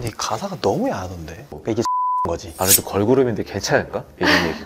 근데 이 가사가 너무 야하던데. 그러니까 이게 거지. 아 그래도 걸그룹인데 괜찮을까? 이런 얘기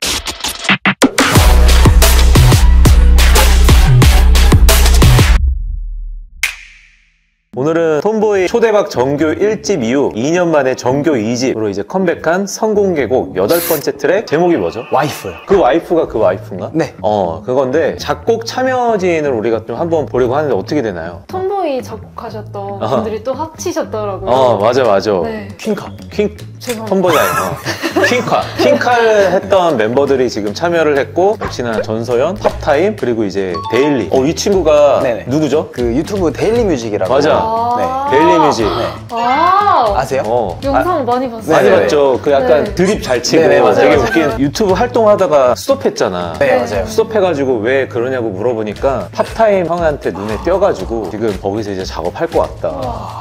오늘은 톰보이 초대박 정규 1집 이후 2년 만에 정규 2집으로 이제 컴백한 선공개곡 여덟 번째 트랙 제목이 뭐죠? 와이프요. 그 와이프가 그 와이프인가? 네. 어 그건데 작곡 참여진을 우리가 좀 한번 보려고 하는데 어떻게 되나요? 톰보이 작곡하셨던 어허. 분들이 또 합치셨더라고요. 어 맞아 맞아 네. 퀸카. 퀸 죄송합니다. 톰보이 아니고 퀸카 퀸카를 했던 멤버들이 지금 참여를 했고 역시나 전소연, 팝타임 그리고 이제 데일리 어 이 친구가 네네. 누구죠? 그 유튜브 데일리 뮤직이라고. 맞아. 아. 데일리 뮤직 아. 아세요? 어. 영상 많이 봤어요. 많이 네네. 봤죠. 그 약간 네. 드립 잘 치고 네네, 맞아요, 되게 맞아요. 웃긴 유튜브 활동하다가 스톱했잖아. 네, 네. 맞아요. 스톱해가지고 왜 그러냐고 물어보니까 팝타임 형한테 눈에 띄어가지고 지금 거기서 이제 작업할 것 같다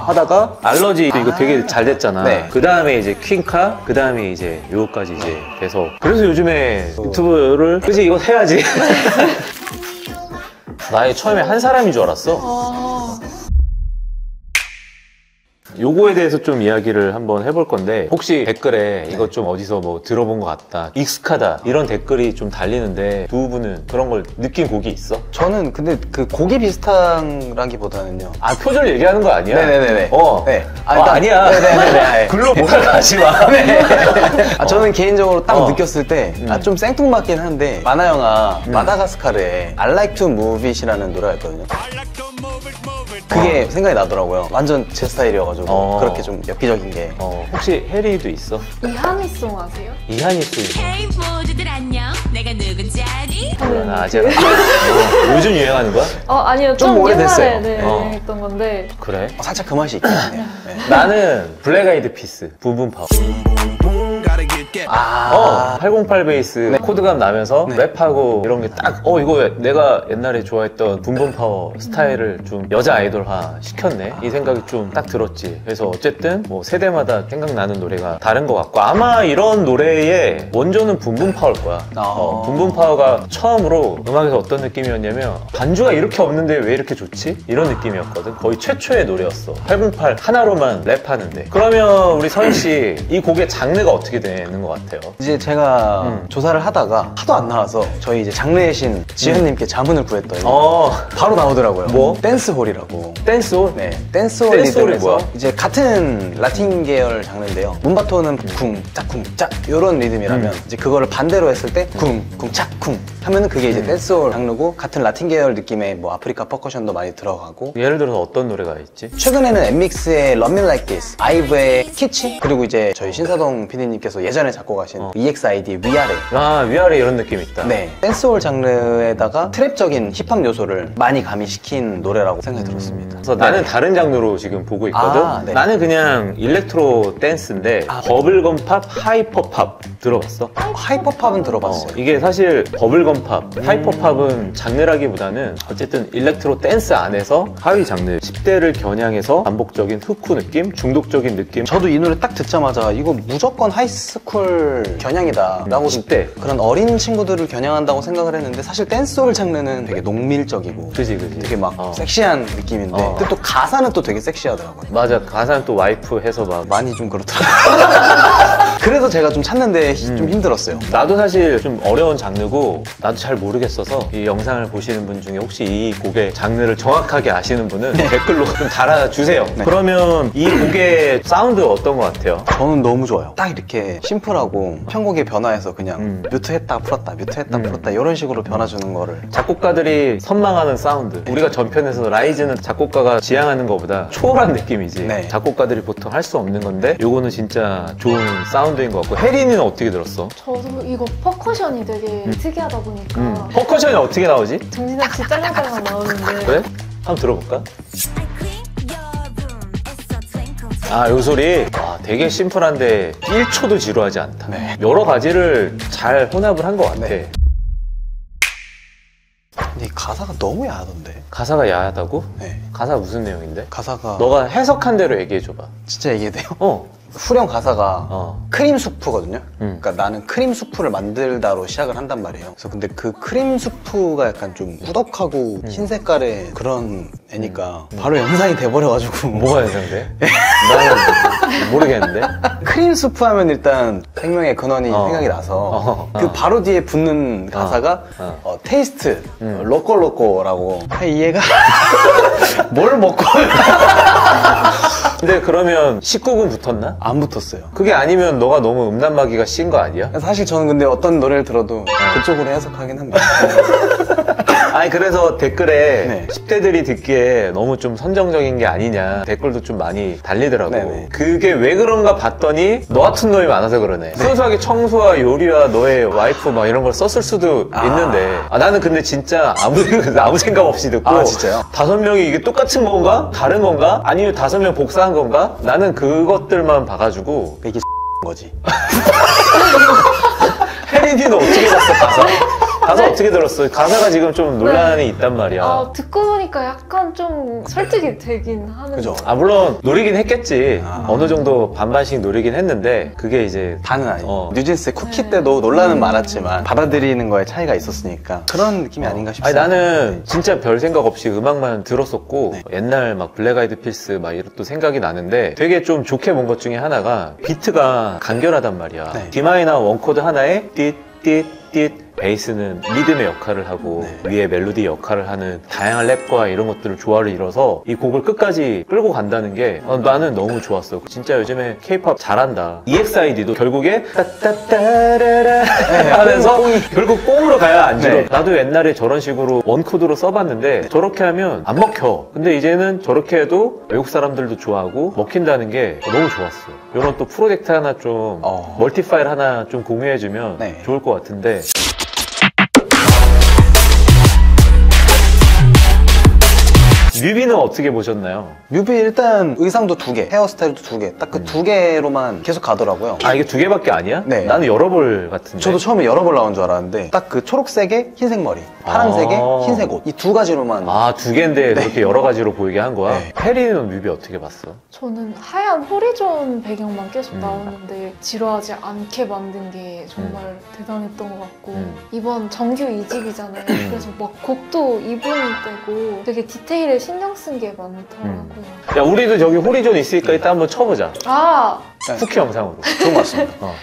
하다가 알러지 이거 되게 잘 됐잖아. 네. 그 다음에 이제 퀸카, 그 다음에 이제 요거까지 이제 돼서 그래서 요즘에 유튜브를 그지 이거 해야지. 나의 처음에 한 사람인 줄 알았어. 아. 요거에 대해서 좀 이야기를 한번 해볼 건데 혹시 댓글에 이것 좀 어디서 뭐 들어본 것 같다 익숙하다 이런 댓글이 좀 달리는데 두 분은 그런 걸 느낀 곡이 있어? 저는 근데 그 곡이 비슷한라기보다는요. 아 표절 얘기하는 거 아니야? 네네네네. 어. 네. 아, 일단- 아니야. 네네네네. 글로 몰아가지 마. 아, 저는 개인적으로 딱 어. 느꼈을 때, 음. 아, 좀 생뚱맞긴 한데, 만화 영화, 마다가스카르에 I Like to Move It이라는 노래가 있거든요. 그게 생각이 나더라고요. 완전 제 스타일이어가지고, 어. 그렇게 좀 엽기적인 게. 어, 혹시 해리도 있어? 이한이송 아세요? 이한이 씨. 헤이 모두들 안녕 내가 누군지 아니? 아, 그- 제가 어, 요즘 유행하는 거야? 어 아니요 좀 좀, 오래됐어요. 옛날에 네, 어. 했던 건데 그래? 어, 살짝 그 맛이 있긴 해요. 네. 나는 블랙 아이드 피스 Boom Boom Pow. 아, 어, 808 베이스 코드감 나면서 네. 랩하고 이런 게 딱, 어, 이거 내가 옛날에 좋아했던 Boom Boom Pow 스타일을 좀 여자 아이돌화 시켰네? 이 생각이 좀 딱 들었지. 그래서 어쨌든 뭐 세대마다 생각나는 노래가 다른 것 같고 아마 이런 노래의 원조는 Boom Boom Pow일 거야. 아. 어, Boom Boom Pow가 처음으로 음악에서 어떤 느낌이었냐면 반주가 이렇게 없는데 왜 이렇게 좋지? 이런 느낌이었거든. 거의 최초의 노래였어. 808 하나로만 랩하는데. 그러면 우리 서현 씨, 이 곡의 장르가 어떻게 되는 것 같아요? 이제 제가 음. 조사를 하다가 하도 안 나와서 저희 이제 장르의 신 지현님께 자문을 구했더니 어, 바로 나오더라고요. 뭐? 댄스홀이라고. 댄스홀? 네, 댄스홀 댄스홀이 리듬에서 뭐야? 이제 같은 라틴 계열 장르인데요. moombahton은 쿵, 짝, 쿵, 짝 이런 리듬이라면 음. 이제 그거를 반대로 했을 때 쿵, 쿵, 짝, 쿵 하면은 그게 이제 음. 댄스홀 장르고 같은 라틴 계열 느낌의 뭐 아프리카 퍼커션도 많이 들어가고 예를 들어서 어떤 노래가 있지? 최근에는 엔믹스의 Love Me Like This, 아이브의 키치 그리고 이제 저희 신사동 PD님께서 예전에 작곡 하신 어. EXID 위아래 아, 위아래 이런 느낌 있다. 네, 댄스홀 장르에다가 trap적인 힙합 요소를 많이 가미시킨 노래라고 생각이 들었습니다. 그래서 나는 다른 장르로 지금 보고 있거든. 아, 네. 나는 그냥 electro 댄스인데 아, 네. bubblegum pop, hyper pop 들어봤어? hyper pop은 들어봤어요. 어, 이게 사실 bubblegum pop, hyper pop은 장르라기보다는 어쨌든 electro 댄스 안에서 하위 장르 10대를 겨냥해서 반복적인 hook 느낌, 중독적인 느낌. 저도 이 노래 딱 듣자마자 이거 무조건 high school 겨냥이다 라고 10대. 그런 어린 친구들을 겨냥한다고 생각을 했는데 사실 댄스홀 장르는 되게 농밀적이고 그지 그지. 되게 막 어. 섹시한 느낌인데 어. 근데 또 가사는 또 되게 섹시하더라고요 맞아 가사는 또 와이프 해서 막 많이 좀 그렇더라고요 그래서 제가 좀 찾는데 히- 음. 좀 힘들었어요 나도 사실 좀 어려운 장르고 나도 잘 모르겠어서 이 영상을 보시는 분 중에 혹시 이 곡의 장르를 정확하게 아시는 분은 댓글로 좀 달아주세요. 네. 그러면 이 곡의 사운드 어떤 것 같아요? 저는 너무 좋아요 딱 이렇게 심플하고 편곡의 변화에서 그냥 음. mute했다 풀었다 mute했다 음. 풀었다 이런 식으로 변화 주는 거를 작곡가들이 선망하는 사운드. 우리가 전편에서 라이즈는 작곡가가 지향하는 것보다 초월한 느낌이지. 네. 작곡가들이 보통 할 수 없는 건데 요거는 진짜 좋은 사운드인 것 같고 혜린이는 어떻게 들었어? 저도 이거 퍼커션이 되게 특이하다 보니까 음. 퍼커션이 어떻게 나오지? 씨 짤랑짤랑 나오는데 그래? 한번 들어볼까? 아, 요 소리. 와, 되게 심플한데 1초도 지루하지 않다. 네. 여러 가지를 잘 혼합을 한 것 같아. 네. 근데 이 가사가 너무 야하던데 가사가 야하다고? 네 가사 무슨 내용인데? 가사가 너가 해석한 대로 얘기해 줘봐. 진짜 얘기해도 돼요? 어, 후렴 가사가 어. 크림 수프거든요. 음. 그러니까 나는 크림 수프를 만들다로 시작을 한단 말이에요. 그래서 근데 그 크림 수프가 약간 좀 꾸덕하고 음. 흰 색깔의 그런 애니까 바로 연상이 돼버려가지고 뭐가 연상돼? 나는 모르겠는데. 크림 수프 하면 일단 생명의 근원이 어. 생각이 나서 어. 그 어. 바로 뒤에 붙는 가사가 어. 어, taste 음. coco loco라고 아, 얘가 뭘 먹고 근데 그러면 19금 붙었나? 안 붙었어요. 그게 아니면 너가 너무 음란마귀가 씌인 거 아니야? 사실 저는 근데 어떤 노래를 들어도 그쪽으로 해석하긴 합니다. 아니 그래서 댓글에 네. 10대들이 듣기에 너무 좀 선정적인 게 아니냐 댓글도 좀 많이 달리더라고 네네. 그게 왜 그런가 봤더니 너 같은 놈이 많아서 그러네 순수하게 청소와 요리와 너의 와이프 막 이런 걸 썼을 수도 아. 있는데 아, 나는 근데 진짜 아무, 아무 생각 없이 듣고 아, 진짜요? 다섯 명이 이게 똑같은 건가? 다른 건가? 아니면 다섯 명 복사한 건가? 나는 그것들만 봐가지고 이게 거지. 혜린이는 어떻게 봤어 가사? 가사 어떻게 들었어? 가사가 지금 좀 논란이 있단 말이야 아, 듣고 보니까 약간 좀 설득이 되긴 하는. 그죠? 아 물론 노리긴 했겠지 아. 어느 정도 반반씩 노리긴 했는데 그게 이제 다는 아니고 어. 뉴진스의 쿠키 네. 때도 논란은 많았지만 받아들이는 거에 차이가 있었으니까 그런 느낌이 아닌가 아니 싶습니다. 나는 진짜 별 생각 없이 음악만 들었었고 네. 옛날 막 블랙 아이드 피스 막 이런 또 생각이 나는데 되게 좀 좋게 본 것 중에 하나가 비트가 간결하단 말이야 네. D minor one 코드 하나에 띠띠띠 베이스는 리듬의 역할을 하고 네. 위에 멜로디 역할을 하는 다양한 랩과 이런 것들을 조화를 이뤄서 이 곡을 끝까지 끌고 간다는 게 어, 나는 너무 좋았어. 진짜 요즘에 케이팝 잘한다. EXID도 결국에 따따따라라 하면서 결국 뽕으로 가야 안 질어. 네. 나도 옛날에 저런 식으로 원코드로 써봤는데 저렇게 하면 안 먹혀. 근데 이제는 저렇게 해도 외국 사람들도 좋아하고 먹힌다는 게 너무 좋았어. 이런 또 프로젝트 하나 좀 어. 멀티 파일 하나 좀 공유해주면 네. 좋을 것 같은데 뮤비는 어떻게 보셨나요? 뮤비 일단 의상도 두 개, 헤어스타일도 두 개, 딱 그 두 개로만 계속 가더라고요. 아 이게 두 개밖에 아니야? 네. 나는 여러 벌 같은데. 저도 처음에 여러 번 나온 줄 알았는데 딱 그 초록색에 흰색 머리, 파란색에 아. 흰색 옷 이 두 가지로만 아 두 개인데 그렇게 여러 가지로 보이게 한 거야? 네. 페리는 뮤비 어떻게 봤어? 저는 하얀 호리존 배경만 계속 음. 나오는데 지루하지 않게 만든 게 정말 대단했던 것 같고 음. 이번 정규 2집이잖아요. 그래서 막 곡도 2분이 되고 되게 디테일에 신경 쓴 게 많더라고요. 야 우리도 저기 호리존 있으니까 이따 한번 쳐보자. 아 후키 영상으로. 좋은 것 같습니다. 어.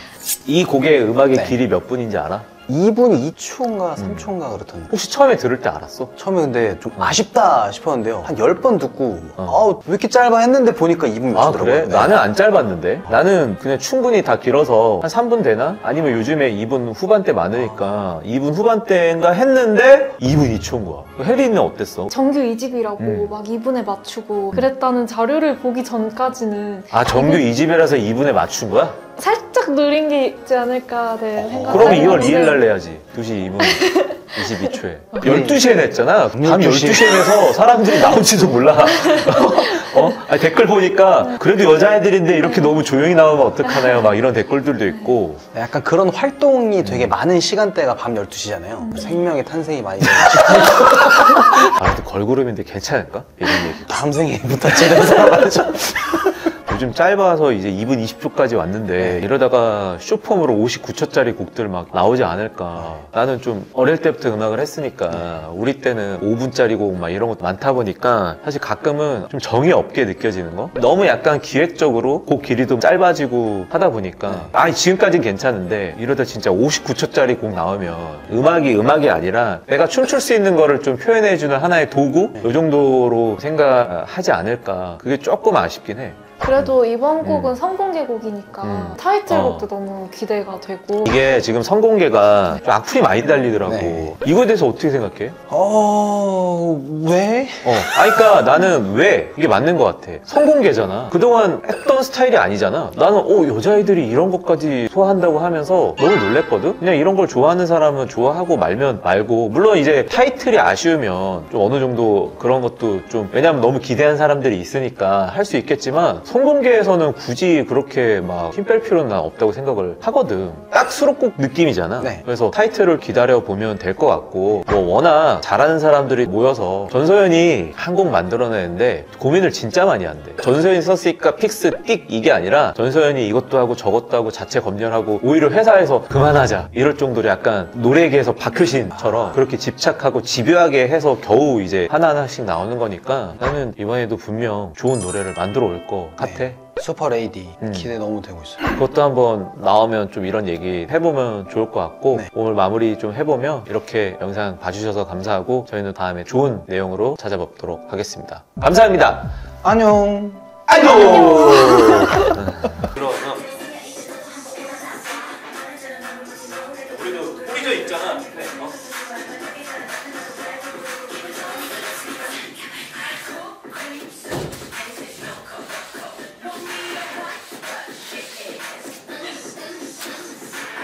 이 곡의 음악의 네. 길이 몇 분인지 알아? 2분 2초인가 3초인가 그렇던데. 혹시 처음에 들을 때 알았어? 처음에 근데 좀 아쉽다 싶었는데요. 한 10번 듣고 어. 아우 왜 이렇게 짧아 했는데 보니까 2분 아 몇초더라고요. 그래? 나는 안 짧았는데 나는 그냥 충분히 다 길어서 한 3분 되나? 아니면 요즘에 2분 후반대 많으니까 2분 후반대인가 했는데 2분 2초인 거야 혜리는 어땠어? 정규 2집이라고 음. 막 2분에 맞추고 그랬다는 자료를 보기 전까지는 아 정규 2집이라서 2분에 맞춘 거야? 살짝 느린 게 있지 않을까 네, 생각. 그럼 2월 2일 날 내야지 2시 2분 22초에 12시에 냈잖아 밤 12시 에. 12시에 내서 사람들이 나올지도 몰라 어? 아니, 댓글 보니까 그래도 여자애들인데 이렇게 너무 조용히 나오면 어떡하나요 막 이런 댓글들도 있고 약간 그런 활동이 음. 되게 많은 시간대가 밤 12시잖아요. 생명의 탄생이 많이 아 근데 걸그룹인데 괜찮을까? 이런 얘기 다음 제대로 살아봐야죠. 요즘 짧아서 이제 2분 20초까지 왔는데 이러다가 쇼폼으로 59초짜리 곡들 막 나오지 않을까. 나는 좀 어릴 때부터 음악을 했으니까 우리 때는 5분짜리 곡 막 이런 것도 많다 보니까 사실 가끔은 좀 정이 없게 느껴지는 거? 너무 약간 기획적으로 곡 길이도 짧아지고 하다 보니까 아 지금까진 괜찮은데 이러다 진짜 59초짜리 곡 나오면 음악이 음악이 아니라 내가 춤출 수 있는 거를 좀 표현해주는 하나의 도구? 이 정도로 생각하지 않을까. 그게 조금 아쉽긴 해 그래도 이번 음. 곡은 선공개곡이니까 음. 타이틀곡도 어. 너무 기대가 되고 이게 지금 선공개가 좀 악플이 많이 달리더라고. 네. 이거에 대해서 어떻게 생각해? 어, 왜? 어. 아, 그니까 나는 왜? 이게 맞는 것 같아. 선공개잖아. 그동안 했던 스타일이 아니잖아. 나는, 어, 여자애들이 이런 것까지 소화한다고 하면서 너무 놀랬거든? 그냥 이런 걸 좋아하는 사람은 좋아하고 말면 말고. 물론 이제 타이틀이 아쉬우면 좀 어느 정도 그런 것도 좀, 왜냐면 너무 기대한 사람들이 있으니까 할 수 있겠지만 선공개에서는 굳이 그렇게 막 힘 뺄 필요는 난 없다고 생각을 하거든. 딱 수록곡 느낌이잖아. 네. 그래서 타이틀을 기다려 보면 될 것 같고 뭐 워낙 잘하는 사람들이 모여서 전소연이 한 곡 만들어내는데 고민을 진짜 많이 한대. 전소연이 썼으니까 fix 띡 이게 아니라 전소연이 이것도 하고 저것도 하고 자체 검열하고 오히려 회사에서 그만하자 이럴 정도로 약간 노래계에서 박효신처럼 그렇게 집착하고 집요하게 해서 겨우 이제 하나하나씩 나오는 거니까 나는 이번에도 분명 좋은 노래를 만들어 올것 같아. 네. Super Lady 음. 기대 너무 되고 있어요. 그것도 한번 나오면 좀 이런 얘기 해보면 좋을 것 같고 네. 오늘 마무리 좀 해보면 이렇게 영상 봐주셔서 감사하고 저희는 다음에 좋은 내용으로 찾아뵙도록 하겠습니다. 감사합니다. 안녕. 안녕.